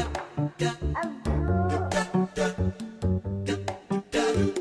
da da da da